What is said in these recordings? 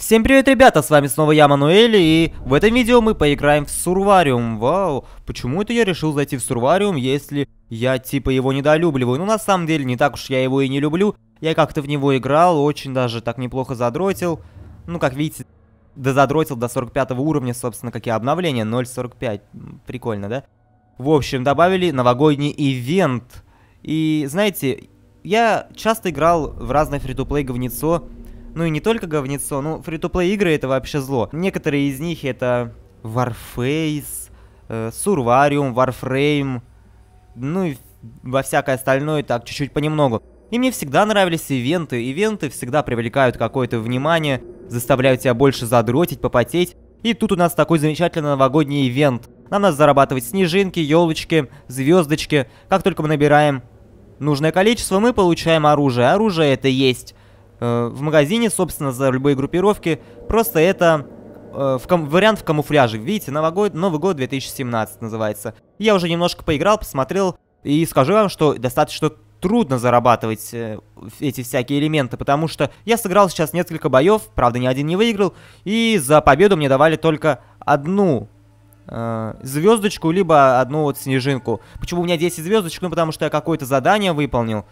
Всем привет, ребята, с вами снова я, Мануэль, и в этом видео мы поиграем в Сурвариум. Вау, почему это я решил зайти в Сурвариум, если я типа его недолюбливаю? Ну, на самом деле, не так уж я его и не люблю. Я как-то в него играл, очень даже так неплохо задротил. Ну, как видите, да задротил до 45 уровня, собственно, какие обновления, 0.45. Прикольно, да? В общем, добавили новогодний ивент. И, знаете, я часто играл в разное фри-то-плей говнецо, ну и не только говнецо, ну, фри-то-плей игры это вообще зло. Некоторые из них это Warface, э, Survarium, Warframe, ну и во всякое остальное так чуть-чуть понемногу. И мне всегда нравились ивенты. Ивенты всегда привлекают какое-то внимание, заставляют тебя больше задротить, попотеть. И тут у нас такой замечательный новогодний ивент. Нам надо зарабатывать снежинки, елочки, звездочки. Как только мы набираем нужное количество, мы получаем оружие. Оружие это есть Э, в магазине, собственно, за любые группировки. Просто это э, в кам вариант в камуфляже. Видите, Новый Новый год 2017 называется. Я уже немножко поиграл, посмотрел и скажу вам, что достаточно трудно зарабатывать э, эти всякие элементы, потому что я сыграл сейчас несколько боев, правда ни один не выиграл, и за победу мне давали только одну э, звездочку, либо одну вот снежинку. Почему у меня 10 звездочек? Ну, потому что я какое-то задание выполнил.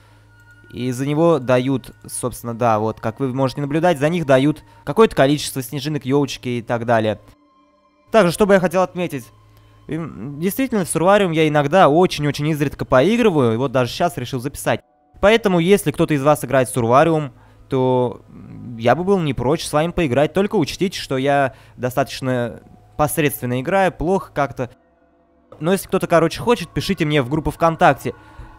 И за него дают, собственно, да, вот, как вы можете наблюдать, за них дают какое-то количество снежинок, елочки и так далее. Также, что бы я хотел отметить. Действительно, в Сурвариум я иногда очень-очень изредка поигрываю, и вот даже сейчас решил записать. Поэтому, если кто-то из вас играет в Сурвариум, то я бы был не прочь с вами поиграть. Только учтите, что я достаточно посредственно играю, плохо как-то. Но если кто-то, короче, хочет, пишите мне в группу ВКонтакте.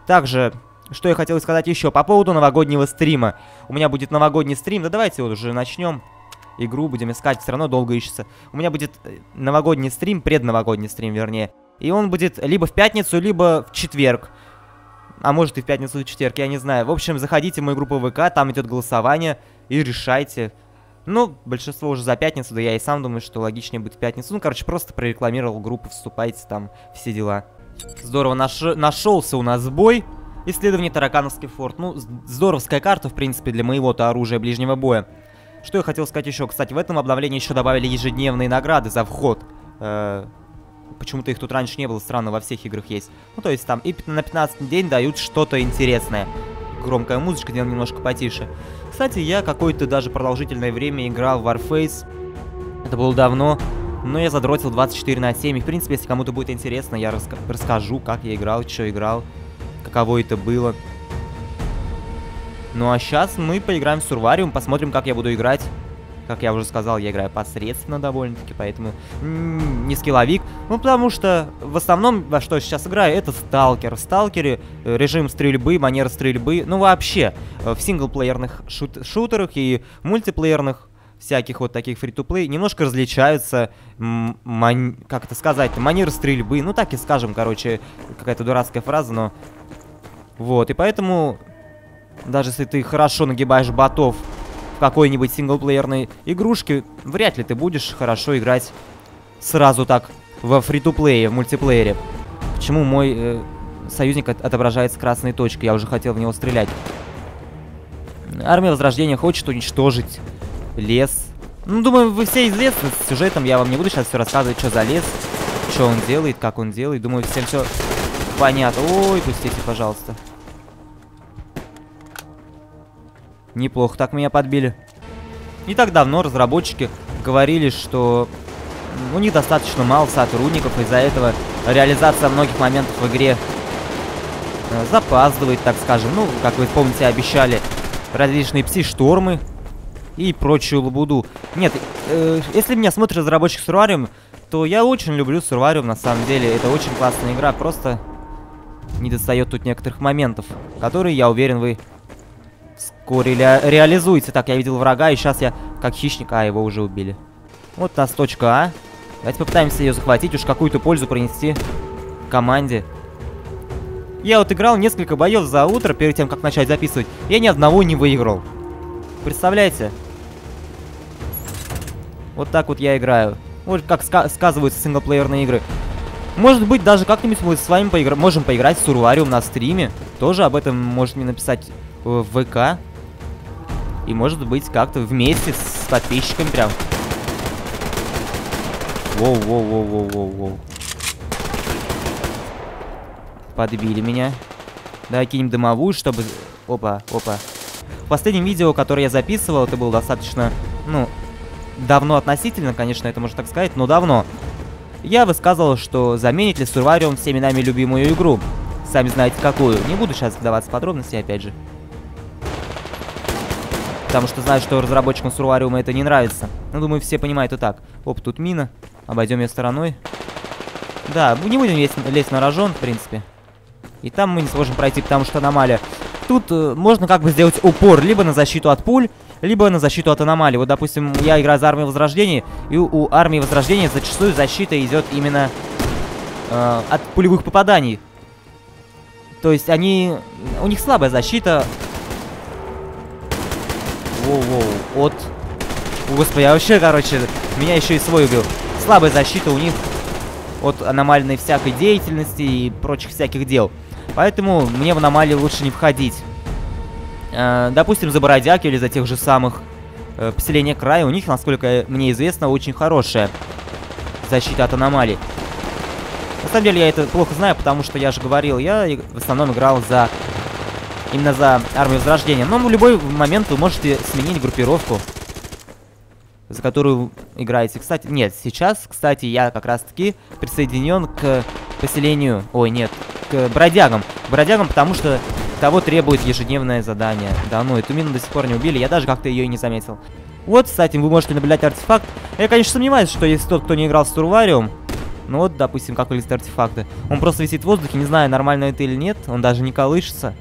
Также что я хотел сказать еще по поводу новогоднего стрима. У меня будет новогодний стрим, да давайте вот уже начнем. Игру будем искать, все равно долго ищется. У меня будет э, новогодний стрим, предновогодний стрим, вернее. И он будет либо в пятницу, либо в четверг. А может и в пятницу, и в четверг, я не знаю. В общем, заходите в мою группу ВК, там идет голосование, и решайте. Ну, большинство уже за пятницу, да я и сам думаю, что логичнее будет в пятницу. Ну, короче, просто прорекламировал группу, вступайте там, все дела. Здорово, наш... нашелся у нас бой. Исследование Таракановский форт. Ну, здоровская карта, в принципе, для моего-то оружия ближнего боя. Что я хотел сказать еще? Кстати, в этом обновлении еще добавили ежедневные награды за вход. Э Почему-то их тут раньше не было, странно, во всех играх есть. Ну, то есть там и на 15 день дают что-то интересное. Громкая музычка, делаем немножко потише. Кстати, я какое-то даже продолжительное время играл в Warface. Это было давно, но я задротил 24 на 7. И, в принципе, если кому-то будет интересно, я раска расскажу, как я играл, что играл каково это было. Ну а сейчас мы поиграем в Сурвариум, посмотрим, как я буду играть. Как я уже сказал, я играю посредственно довольно-таки, поэтому не скилловик. Ну, потому что в основном, во что я сейчас играю, это сталкер. В сталкере э, режим стрельбы, манера стрельбы, ну вообще, э, в синглплеерных шут шутерах и мультиплеерных всяких вот таких фри-то-плей немножко различаются, как это сказать, манеры стрельбы, ну так и скажем, короче, какая-то дурацкая фраза, но вот, и поэтому, даже если ты хорошо нагибаешь ботов в какой-нибудь синглплеерной игрушке, вряд ли ты будешь хорошо играть сразу так во фри-то-плее, в мультиплеере. Почему мой э, союзник от отображается красной точкой? Я уже хотел в него стрелять. Армия Возрождения хочет уничтожить лес. Ну, думаю, вы все известны с сюжетом. Я вам не буду сейчас все рассказывать, что за лес, что он делает, как он делает. Думаю, всем все понятно. Ой, пустите, пожалуйста. Неплохо так меня подбили. Не так давно разработчики говорили, что у них достаточно мало сотрудников, из-за этого реализация многих моментов в игре э, запаздывает, так скажем. Ну, как вы помните, обещали различные пси-штормы и прочую лабуду. Нет, э, если меня смотрит разработчик Сурвариум, то я очень люблю Сурвариум на самом деле. Это очень классная игра, просто не достает тут некоторых моментов, которые, я уверен, вы вскоре ре реализуете. Так, я видел врага, и сейчас я как хищник... А, его уже убили. Вот нас точка А. Давайте попытаемся ее захватить, уж какую-то пользу принести команде. Я вот играл несколько боев за утро, перед тем, как начать записывать. Я ни одного не выиграл. Представляете? Вот так вот я играю. Вот как ска сказываются синглплеерные игры. Может быть, даже как-нибудь мы с вами поигра можем поиграть в Сурвариум на стриме. Тоже об этом можете мне написать в ВК. И может быть как-то вместе с подписчиками прям. Воу-воу-воу-воу-воу-воу. Подбили меня. Давай кинем дымовую, чтобы... Опа, опа. В последнем видео, которое я записывал, это было достаточно, ну, давно относительно, конечно, это можно так сказать, но давно. Я высказывал, что заменит ли Сурвариум всеми нами любимую игру. Сами знаете какую. Не буду сейчас вдаваться в подробности, опять же. Потому что знаю, что разработчикам Сурвариума это не нравится. Ну, думаю, все понимают и так. Оп, тут мина. Обойдем ее стороной. Да, не будем лезть, лезть на рожон, в принципе. И там мы не сможем пройти, потому что аномалия. Тут э, можно как бы сделать упор либо на защиту от пуль, либо на защиту от аномалий. Вот, допустим, я играю за Армию Возрождения, и у, у Армии Возрождения зачастую защита идет именно э, от пулевых попаданий. То есть они... У них слабая защита. Воу-воу. От... Господи, я вообще, короче, меня еще и свой убил. Слабая защита у них от аномальной всякой деятельности и прочих всяких дел. Поэтому мне в аномалии лучше не входить. Э, допустим, за Бородяки или за тех же самых э, поселения края, у них, насколько мне известно, очень хорошая защита от аномалий. На самом деле я это плохо знаю, потому что я же говорил, я в основном играл за... Именно за армию Возрождения. Но в любой момент вы можете сменить группировку, за которую играете. Кстати, нет, сейчас, кстати, я как раз-таки присоединен к поселению... Ой, нет, к бродягам. Бродягам, потому что того требует ежедневное задание. Да ну, эту мину до сих пор не убили, я даже как-то ее и не заметил. Вот, кстати, вы можете наблюдать артефакт. Я, конечно, сомневаюсь, что если тот, кто не играл в Сурвариум, ну вот, допустим, как выглядят артефакты. Он просто висит в воздухе, не знаю, нормально это или нет, он даже не колышется.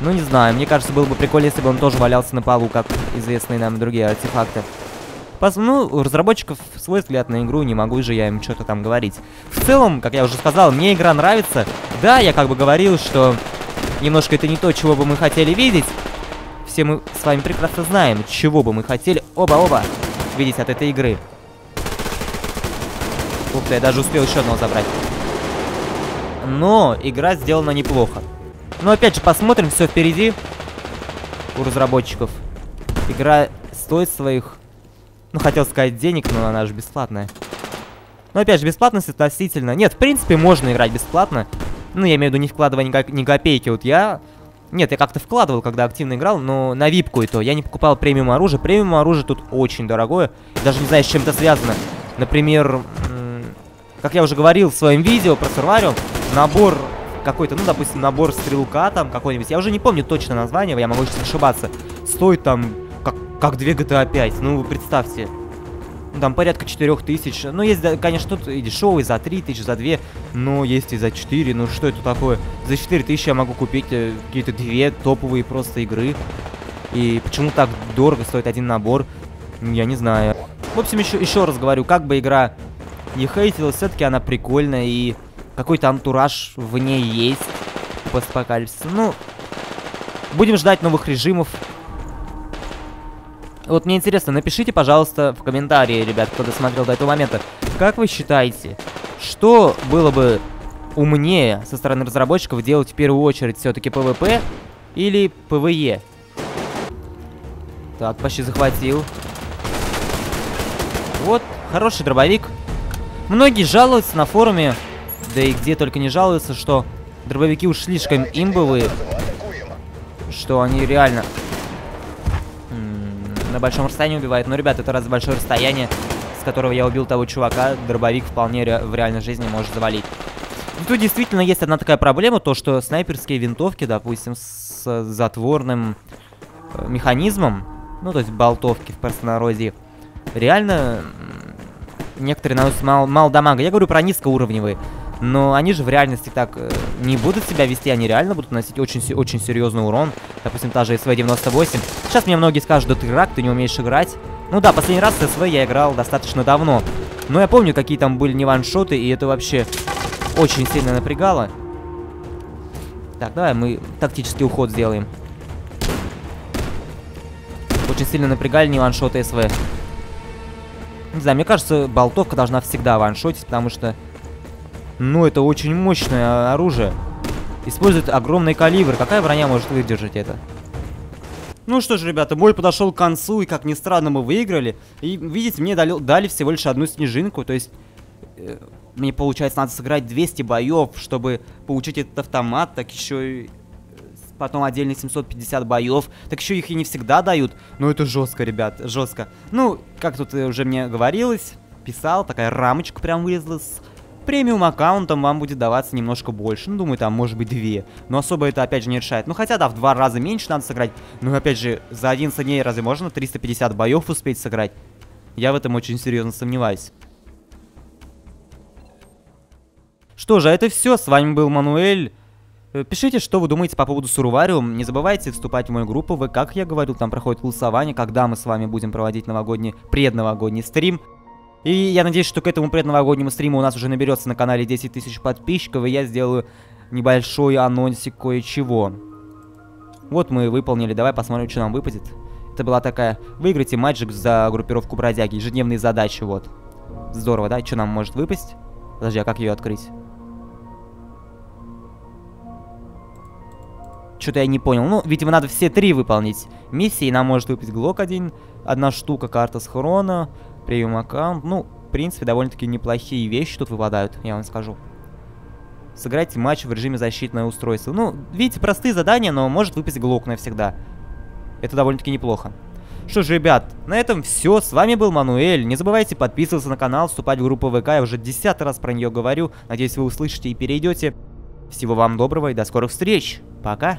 Ну, не знаю, мне кажется, было бы прикольно, если бы он тоже валялся на полу, как известные нам другие артефакты. Пос ну, у разработчиков свой взгляд на игру, не могу же я им что-то там говорить. В целом, как я уже сказал, мне игра нравится. Да, я как бы говорил, что немножко это не то, чего бы мы хотели видеть. Все мы с вами прекрасно знаем, чего бы мы хотели, оба-оба, видеть от этой игры. Ух ты, я даже успел еще одного забрать. Но игра сделана неплохо. Но опять же, посмотрим, все впереди у разработчиков. Игра стоит своих, ну, хотел сказать денег, но она же бесплатная. Но опять же, бесплатность относительно... Нет, в принципе, можно играть бесплатно. Ну, я имею в виду, не вкладывая ни, ни копейки. Вот я... Нет, я как-то вкладывал, когда активно играл, но на випку и то. Я не покупал премиум оружие. Премиум оружие тут очень дорогое. Даже не знаю, с чем это связано. Например, как я уже говорил в своем видео про Сурвариум, набор какой-то, ну, допустим, набор стрелка там какой-нибудь, я уже не помню точно название, я могу сейчас ошибаться, стоит там как, как 2 GTA 5, ну, представьте. Ну, там порядка 4000, ну, есть, конечно, тут и дешевый за 3000, за 2, но есть и за 4, ну, что это такое? За 4000 я могу купить э, какие-то две топовые просто игры. И почему так дорого стоит один набор, я не знаю. В общем, еще, еще раз говорю, как бы игра не хейтилась, все-таки она прикольная и какой-то антураж в ней есть постапокалипсиса. Ну, будем ждать новых режимов. Вот мне интересно, напишите, пожалуйста, в комментарии, ребят, кто досмотрел до этого момента, как вы считаете, что было бы умнее со стороны разработчиков делать в первую очередь все-таки PvP или PvE? Так, почти захватил. Вот, хороший дробовик. Многие жалуются на форуме, да и где только не жалуются, что дробовики уж слишком имбовые, что они реально на большом расстоянии убивают. Но, ребят, это раз большое расстояние, с которого я убил того чувака, дробовик вполне ре в реальной жизни может завалить. И тут действительно есть одна такая проблема, то что снайперские винтовки, допустим, с затворным э, механизмом, ну, то есть болтовки в простонародье, реально некоторые наносят мало, мало дамага. Я говорю про низкоуровневые. Но они же в реальности так э, не будут себя вести, они реально будут наносить очень, очень серьезный урон. Допустим, та же СВ-98. Сейчас мне многие скажут, да ты рак, ты не умеешь играть. Ну да, последний раз СВ я играл достаточно давно. Но я помню, какие там были не ваншоты, и это вообще очень сильно напрягало. Так, давай мы тактический уход сделаем. Очень сильно напрягали не ваншоты СВ. Не знаю, мне кажется, болтовка должна всегда ваншотить, потому что... Ну, это очень мощное оружие. Использует огромный калибр. Какая броня может выдержать это? Ну что ж, ребята, бой подошел к концу, и как ни странно, мы выиграли. И, видите, мне дали, дали всего лишь одну снежинку, то есть... Э, мне, получается, надо сыграть 200 боев, чтобы получить этот автомат, так еще и... Потом отдельно 750 боев. Так еще их и не всегда дают. Ну это жестко, ребят, жестко. Ну, как тут уже мне говорилось, писал, такая рамочка прям вылезла с премиум аккаунтом вам будет даваться немножко больше. Ну, думаю, там может быть две. Но особо это опять же не решает. Ну, хотя, да, в два раза меньше надо сыграть. Но, опять же, за 11 дней разве можно 350 боев успеть сыграть? Я в этом очень серьезно сомневаюсь. Что же, это все. С вами был Мануэль. Э, пишите, что вы думаете по поводу Сурвариум. Не забывайте вступать в мою группу. Вы, как я говорил, там проходит голосование, когда мы с вами будем проводить новогодний, предновогодний стрим. И я надеюсь, что к этому предновогоднему стриму у нас уже наберется на канале 10 тысяч подписчиков, и я сделаю небольшой анонсик кое-чего. Вот мы выполнили, давай посмотрим, что нам выпадет. Это была такая, выиграйте матчик за группировку бродяги, ежедневные задачи, вот. Здорово, да? Что нам может выпасть? Подожди, а как ее открыть? Что-то я не понял. Ну, видимо, надо все три выполнить миссии. Нам может выпасть Глок один, одна штука, карта схрона, премиум аккаунт. Ну, в принципе, довольно-таки неплохие вещи тут выпадают, я вам скажу. Сыграйте матч в режиме защитное устройство. Ну, видите, простые задания, но может выпасть глок навсегда. Это довольно-таки неплохо. Что ж, ребят, на этом все. С вами был Мануэль. Не забывайте подписываться на канал, вступать в группу ВК. Я уже десятый раз про нее говорю. Надеюсь, вы услышите и перейдете. Всего вам доброго и до скорых встреч. Пока.